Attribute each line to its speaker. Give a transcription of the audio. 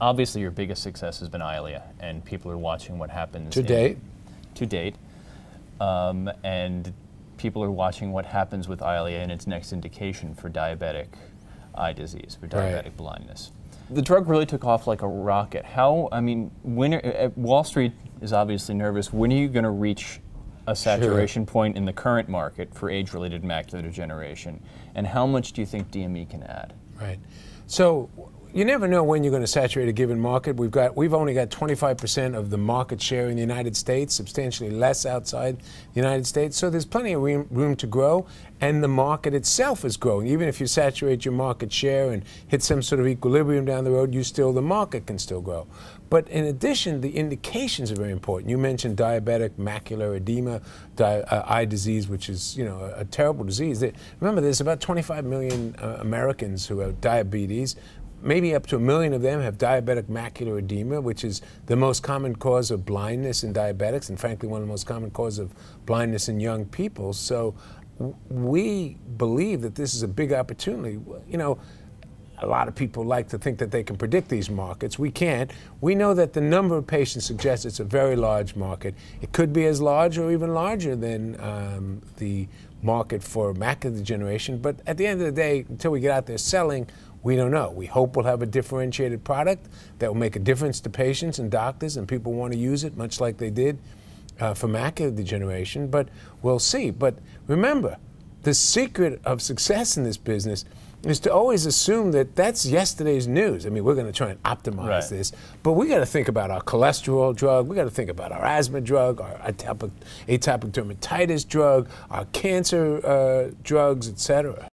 Speaker 1: Obviously, your biggest success has been Eylea, and people are watching what happens
Speaker 2: To
Speaker 1: in-
Speaker 2: date.
Speaker 1: To date, um, and people are watching what happens with Eylea and its next indication for diabetic eye disease, for
Speaker 2: Right.
Speaker 1: diabetic blindness. The drug really took off like a rocket. How? I mean, when are, uh, Wall Street is obviously nervous. When are you going to reach a saturation point in the current market for age-related macular degeneration, and how much do you think DME can add?
Speaker 2: Right. So you never know when you're going to saturate a given market. We've got we've only got 25% of the market share in the United States, substantially less outside the United States. So there's plenty of room, room to grow, and the market itself is growing. Even if you saturate your market share and hit some sort of equilibrium down the road, you still the market can still grow. But in addition, the indications are very important. You mentioned diabetic macular edema, di- uh, eye disease, which is you know a, a terrible disease. That- Remember, there's about 25 million uh, Americans who have diabetes. Maybe up to a million of them have diabetic macular edema, which is the most common cause of blindness in diabetics, and frankly, one of the most common causes of blindness in young people. So, we believe that this is a big opportunity. You know, a lot of people like to think that they can predict these markets. We can't. We know that the number of patients suggests it's a very large market. It could be as large or even larger than um, the market for macular degeneration. But at the end of the day, until we get out there selling, we don't know. We hope we'll have a differentiated product that will make a difference to patients and doctors, and people want to use it, much like they did uh, for macular degeneration. But we'll see. But remember, the secret of success in this business is to always assume that that's yesterday's news. I mean, we're going to try and optimize
Speaker 1: Right.
Speaker 2: this, but we got to think about our cholesterol drug, we got to think about our asthma drug, our atopic, atopic dermatitis drug, our cancer uh, drugs, et cetera.